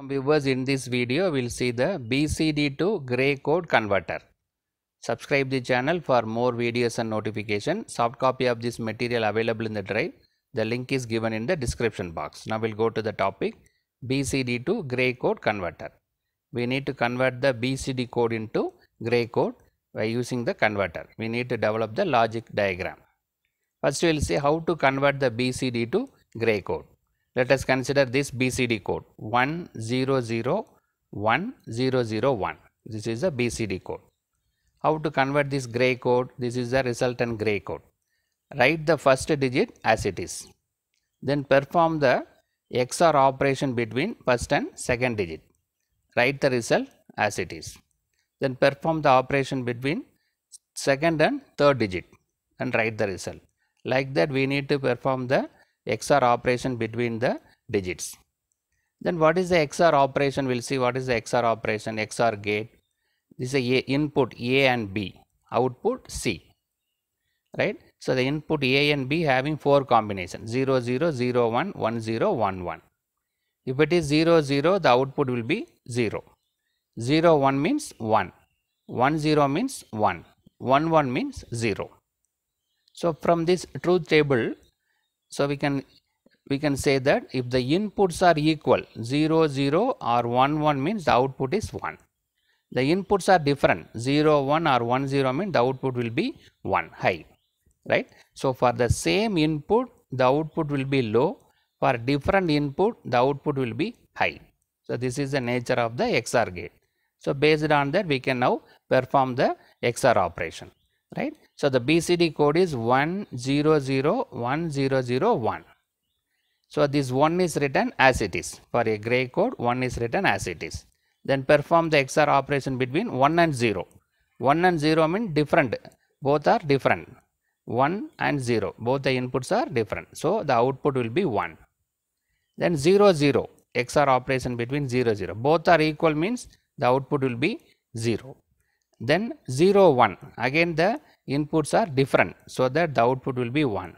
Viewers, in this video, we'll see the BCD to gray code converter. Subscribe the channel for more videos and notification. Soft copy of this material available in the drive. The link is given in the description box. Now we'll go to the topic BCD to gray code converter. We need to convert the BCD code into gray code by using the converter. We need to develop the logic diagram. First we will see how to convert the BCD to gray code. Let us consider this BCD code 1001001. This is the BCD code. How to convert this gray code? This is the resultant gray code. Write the first digit as it is. Then perform the XOR operation between first and second digit. Write the result as it is. Then perform the operation between second and third digit and write the result. Like that we need to perform the XOR operation between the digits. Then what is the XOR operation? We'll see what is the XOR operation, XOR gate. This is a input A and B, output C. Right? So the input A and B having four combinations 0, 0, 0, 1, 1, 0, 1, 1. If it is 0, 0, the output will be 0. 0, 1 means 1. 1, 0 means 1. 1, 1 means 0. So from this truth table, so we can we can say that if the inputs are equal 0 0 or 1 1 means the output is 1 the inputs are different. 0 1 or 1 0 means the output will be 1 high right? So for the same input the output will be low. For different input the output will be high. So this is the nature of the xor gate. So based on that we can now perform the xor operation right? So the bcd code is 1001001 so this 1 is written as it is. For a gray code 1 is written as it is. Then perform the xor operation between 1 and 0 1 and 0 mean different. Both are different. 1 and 0 both the inputs are different. So the output will be 1 then 0 0 xor operation between 0 0 both are equal means the output will be 0 then 0 1 again the inputs are different so that the output will be 1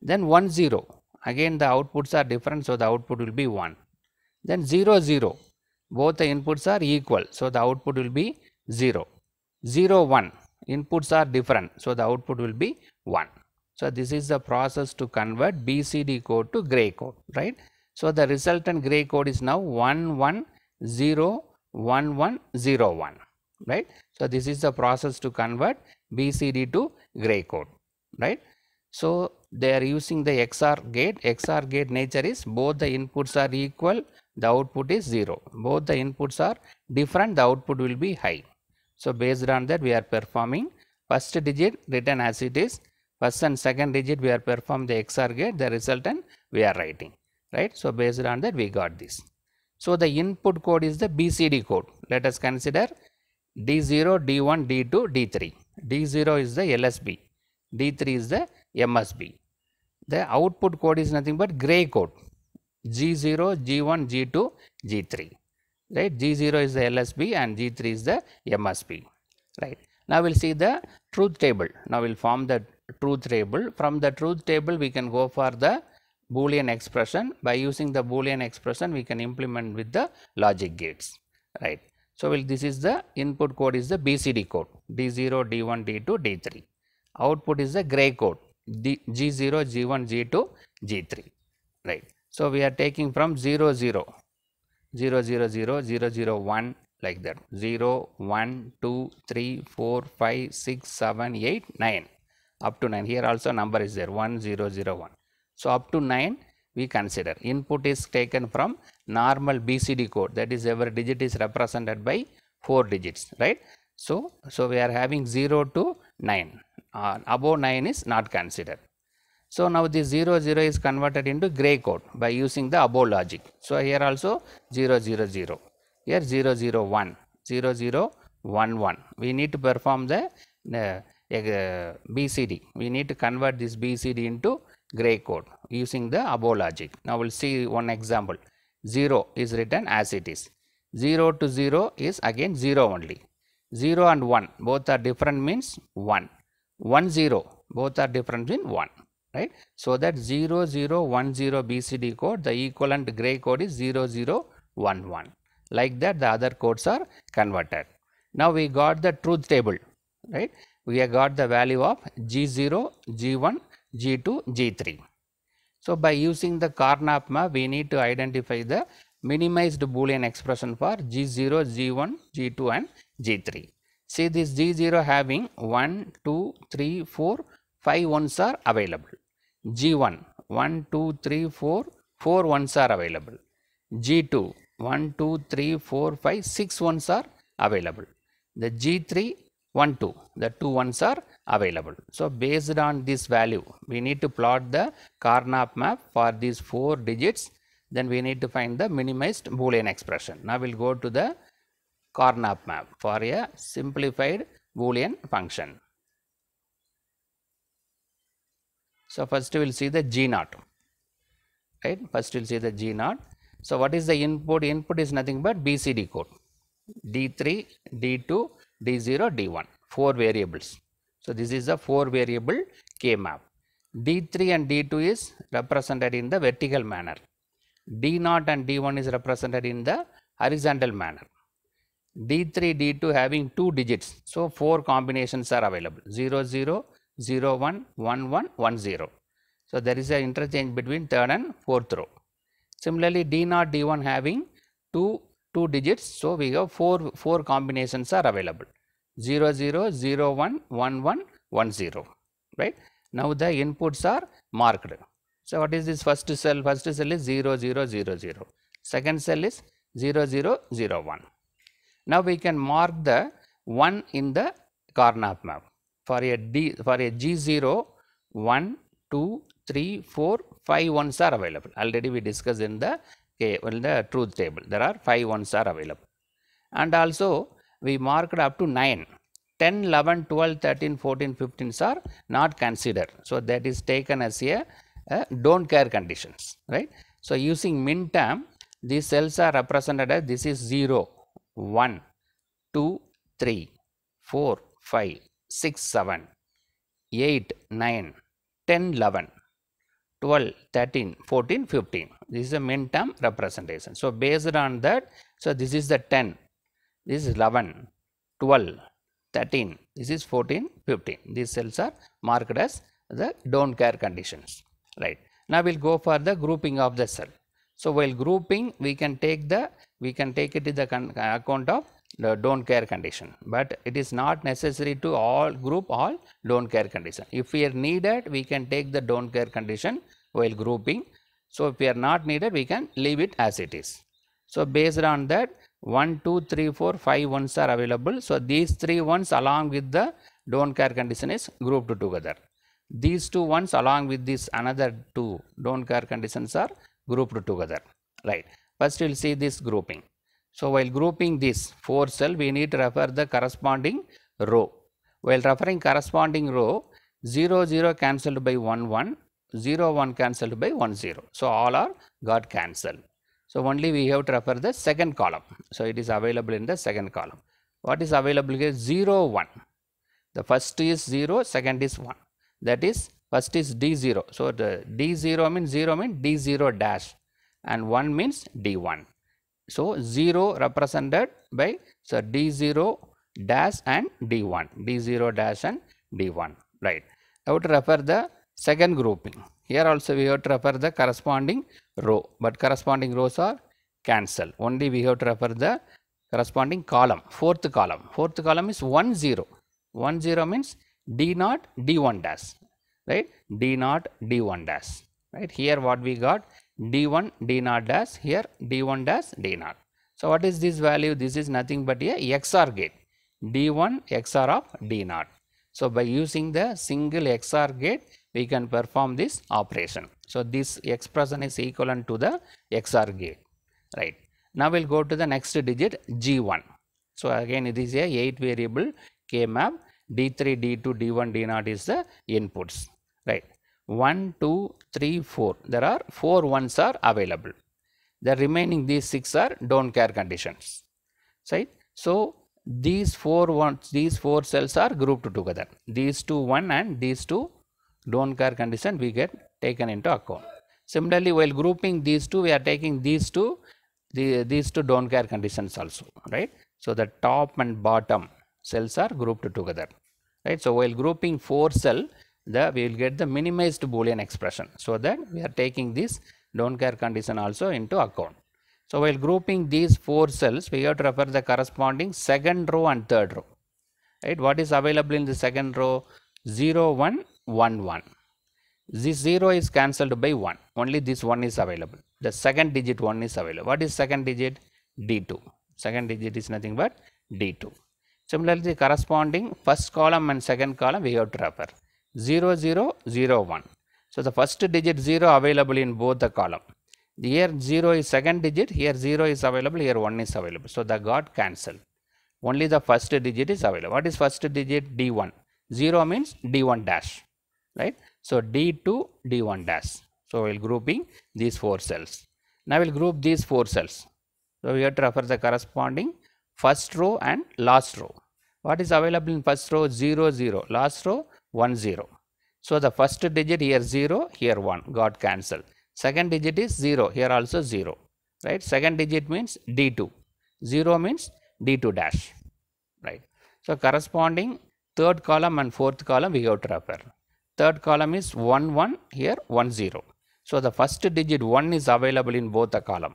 then 1 0 again the outputs are different so the output will be 1 then 0 0 both the inputs are equal so the output will be 0 0 1 inputs are different so the output will be 1 so this is the process to convert bcd code to gray code right? So the resultant gray code is now 11011101 right so this is the process to convert bcd to gray code right so they are using the XOR gate. XOR gate nature is both the inputs are equal, the output is 0. Both the inputs are different, the output will be high. So based on that we are performing first digit written as it is, first and second digit we are perform the XOR gate, the resultant we are writing. Right. So based on that we got this. So the input code is the BCD code. Let us consider D0, D1, D2, D3. D0 is the LSB, D3 is the MSB. The output code is nothing but gray code G0, G1, G2, G3. Right? G0 is the LSB and G3 is the MSB. Right? Now we'll see the truth table. Now we'll form the truth table. From the truth table, we can go for the Boolean expression. By using the Boolean expression, we can implement with the logic gates. Right? So we'll, this is the input code is the BCD code D0, D1, D2, D3. Output is the gray code D, G0, G1, G2, G3. Right. So we are taking from 0, 0, 0, 0, 0, 0, 0, 1 like that 0, 1, 2, 3, 4, 5, 6, 7, 8, 9 up to 9. Here also number is there 1, 0, 0, 1. So up to 9 we consider input is taken from normal BCD code that is every digit is represented by 4 digits right. So, so we are having 0 to 9 uh, above 9 is not considered. So now the 0 0 is converted into gray code by using the above logic. So here also 0 0 0, here 0 0 1, 0 0 1 1. We need to perform the uh, uh, BCD. We need to convert this BCD into gray code using the above logic. Now we'll see one example. 0 is written as it is. 0 to 0 is again 0 only. 0 and 1 both are different means 1. 1 0 both are different in 1 right so that 0010 bcd code the equivalent gray code is 0 00 1 1 like that the other codes are converted now we got the truth table right we have got the value of g0 g1 g2 g3 so by using the Karnaugh map we need to identify the minimized boolean expression for g0 g1 g2 and g3 see this g0 having 1 2 3 4 5 ones are available. G1 1 2 3 4 4 ones are available. G2 1 2 3 4 5 6 ones are available. The g3 1 2 the two ones are available. So based on this value we need to plot the Karnaugh map for these four digits. Then we need to find the minimized boolean expression. Now we'll go to the Karnaugh map for a simplified boolean function. So first we'll see the g naught right? First we'll see the g naught. So what is the input? Input is nothing but bcd code. D3 d2 d0 d1 four variables so this is a four variable k map. D3 and d2 is represented in the vertical manner. D0 and d1 is represented in the horizontal manner. D3 d2 having two digits. So four combinations are available. 0 0 0 1 1 1 1 0 so there is an interchange between third and fourth row. Similarly d0 d1 having two two digits. So we have four four combinations are available 0 0 0 1 1 1 1 0 right? Now the inputs are marked. So what is this first cell? First cell is 0 0 0 0 second cell is 0 0 0 1 now we can mark the 1 in the Karnaugh map. For a D for a G0 1 2 3 4 5 ones are available. Already we discussed in the okay, in the truth table. There are 5 ones are available. And also we marked up to 9 10 11 12 13 14 15 are not considered. So that is taken as a, a don't care conditions right? So using min term these cells are represented as this is 0 1 2 3 4 5 6 7 8 9 10 11 12 13 14 15 this is a min term representation. So based on that so this is the 10 this is 11 12 13 this is 14 15 these cells are marked as the don't care conditions right? Now we'll go for the grouping of the cell. So while grouping we can take the we can take it to the account of the don't care condition. But it is not necessary to all group all don't care condition. If we are needed we can take the don't care condition while grouping. So if we are not needed we can leave it as it is. So based on that 1 2 3 4 5 ones are available. So these three ones along with the don't care condition is grouped together. These two ones along with this another two don't care conditions are grouped together. Right. First we'll see this grouping. So while grouping this four cell we need to refer the corresponding row. While referring corresponding row 0 0 cancelled by 1 1 0 1 cancelled by 1 0 so all are got cancelled so only we have to refer the second column. So it is available in the second column. What is available here? 0 1 the first is 0 second is 1 that is first is d0 so the d0 means 0 means d0 dash and 1 means d1 so 0 represented by so d0 dash and d1 d0 dash and d1 right. I would refer the second grouping here also we have to refer the corresponding row but corresponding rows are cancelled only we have to refer the corresponding column fourth column. Fourth column is 1 0 1 0 means d naught d1 dash right? D naught d1 dash right? Here what we got? D1 d naught dash. Here d1 dash d naught. So what is this value? This is nothing but a xor gate. D1 xor of d naught. So by using the single xor gate we can perform this operation. So this expression is equivalent to the xor gate right? Now we'll go to the next digit g1 so again it is a 8 variable k map d3 d2 d1 d0 is the inputs right? 1 2 3 4 there are four ones are available. The remaining these six are don't care conditions right? So these four ones these four cells are grouped together. These two one and these two don't care condition we get taken into account similarly while grouping these two we are taking these two the, these two don't care conditions also, right? So the top and bottom cells are grouped together, right? So while grouping four cell, the we will get the minimized boolean expression. So that we are taking this don't care condition also into account. So while grouping these four cells, we have to refer the corresponding second row and third row, right? What is available in the second row? 0, 1, 1, 1. This 0 is cancelled by 1. Only this 1 is available. The second digit 1 is available. What is second digit? D2. Second digit is nothing but D2. Similarly, the corresponding first column and second column we have to refer. 0, 0, 0, 1. So, the first digit 0 available in both the column. Here 0 is second digit, here 0 is available, here 1 is available. So, the got cancelled. Only the first digit is available. What is first digit? D1. 0 means D1 dash, right? So D2, D1 dash. So we'll grouping these four cells. Now we'll group these four cells. So we have to refer the corresponding first row and last row. What is available in first row? 0, 0. Last row 1, 0. So the first digit here 0, here 1 got cancelled. Second digit is 0, here also 0. Right? Second digit means D2. 0 means D2 dash. Right? So corresponding third column and fourth column we have to refer. Third column is 1 1 here 1 0. So the first digit 1 is available in both the column.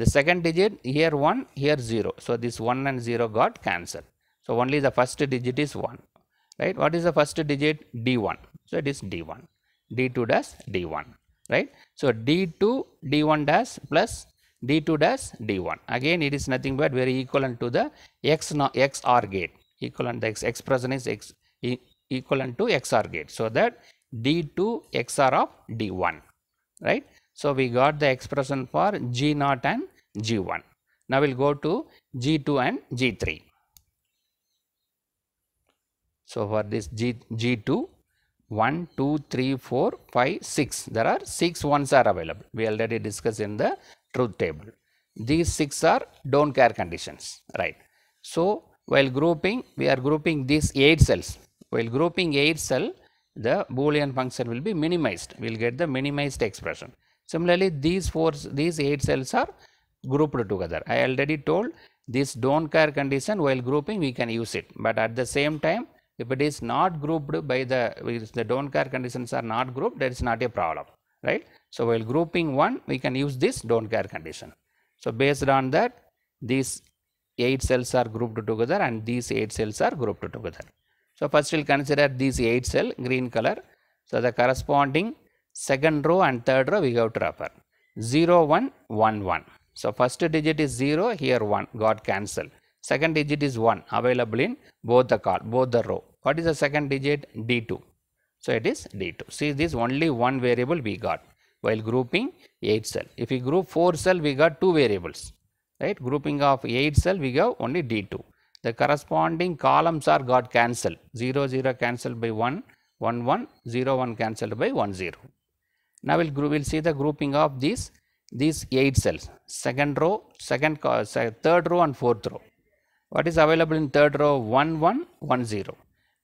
The second digit here 1 here 0. So this 1 and 0 got cancelled. So only the first digit is 1. Right? What is the first digit? D1. So it is D1. D2 dash D1. Right? So D2 D1 dash plus D2 dash D1. Again it is nothing but very equivalent to the X no, XOR gate. Equivalent the expression is X equivalent to XOR gate. So that D2 XOR of D1. Right? So we got the expression for G0 and G1. Now we'll go to G2 and G3. So for this G, G2, 1, 2, 3, 4, 5, 6. There are 6 ones are available. We already discussed in the truth table. These 6 are don't care conditions. Right. So while grouping, we are grouping these 8 cells. While grouping 8 cell, the boolean function will be minimized. We will get the minimized expression. Similarly, these four, these 8 cells are grouped together. I already told this don't care condition while grouping we can use it. But at the same time, if it is not grouped by the, the don't care conditions are not grouped, that is not a problem, right? So while grouping one, we can use this don't care condition. So based on that, these 8 cells are grouped together and these 8 cells are grouped together. So first we'll consider these 8 cell green color. So the corresponding second row and third row we have to refer 0 1 1 1. So first digit is 0 here 1 got cancelled. Second digit is 1 available in both the both the row. What is the second digit? D2. So it is D2. See this only one variable we got while grouping 8 cell. If we group 4 cell we got two variables. Right? Grouping of 8 cell we have only D2. The corresponding columns are got cancelled. 0 0 cancelled by 1 1 1 0 1 cancelled by 1 0. Now we'll, we'll see the grouping of these these 8 cells. Second row, second third row and fourth row. What is available in third row? 1 1 1 0.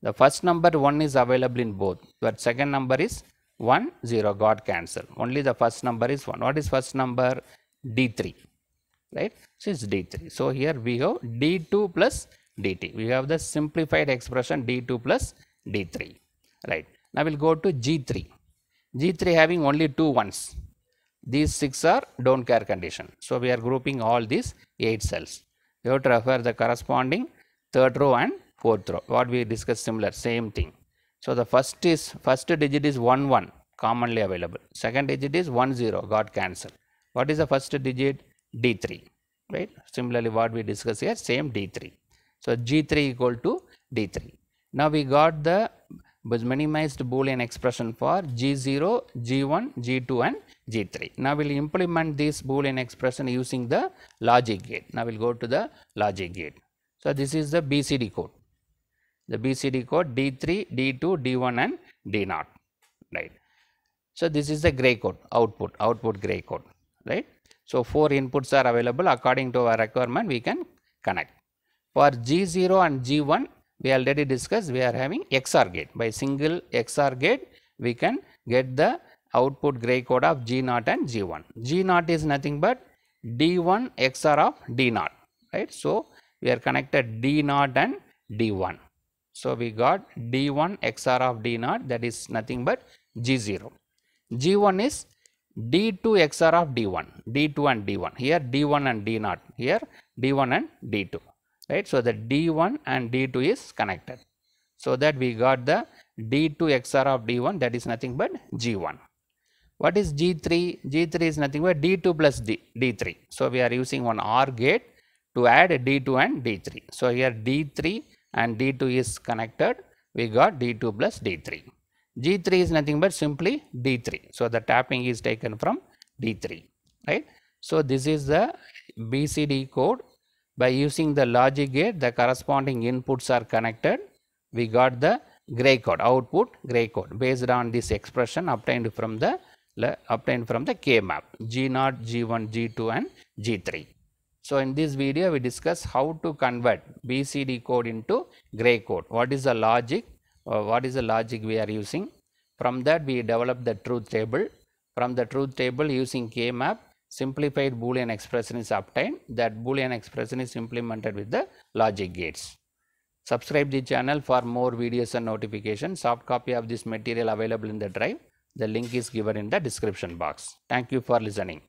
The first number 1 is available in both, but second number is 1 0 got cancelled. Only the first number is 1. What is first number? D3. Right? So it's D3. So here we have D2 plus D3. We have the simplified expression D2 plus D3. Right. Now we'll go to G3. G3 having only two ones. These six are don't care condition. So we are grouping all these eight cells. You have to refer the corresponding third row and fourth row. What we discussed similar, same thing. So the first is first digit is 1 1 commonly available. Second digit is 1 0 got cancelled. What is the first digit? D3. Right. Similarly, what we discussed here, same D3. So G3 equal to D3. Now we got the minimized boolean expression for G0, G1, G2 and G3. Now we'll implement this boolean expression using the logic gate. Now we'll go to the logic gate. So this is the BCD code. The BCD code D3, D2, D1 and D0. Right. So this is the gray code output, output gray code. Right. So four inputs are available according to our requirement we can connect. For G0 and G1 we already discussed we are having XOR gate. By single XOR gate we can get the output gray code of G0 and G1. G0 is nothing but D1 XOR of D0, right? So we are connected D0 and D1. So we got D1 XOR of D0 that is nothing but G0. G1 is D2 XOR of D1, D2 and D1. Here D1 and D0, here D1 and D2, right? So the D1 and D2 is connected. So that we got the D2 XOR of D1 that is nothing but G1. What is G3? G3 is nothing but D2 plus D, D3. So we are using one OR gate to add D2 and D3. So here D3 and D2 is connected. We got D2 plus D3. G3 is nothing but simply D3. So the tapping is taken from D3, right? So this is the BCD code. By using the logic gate, the corresponding inputs are connected. We got the gray code, output gray code based on this expression obtained from the obtained from the K map G0, G1, G2 and G3. So in this video we discuss how to convert BCD code into gray code. What is the logic? Uh, what is the logic we are using? From that we develop the truth table. From the truth table using K map simplified boolean expression is obtained. That boolean expression is implemented with the logic gates. Subscribe the channel for more videos and notifications. Soft copy of this material available in the drive. The link is given in the description box. Thank you for listening.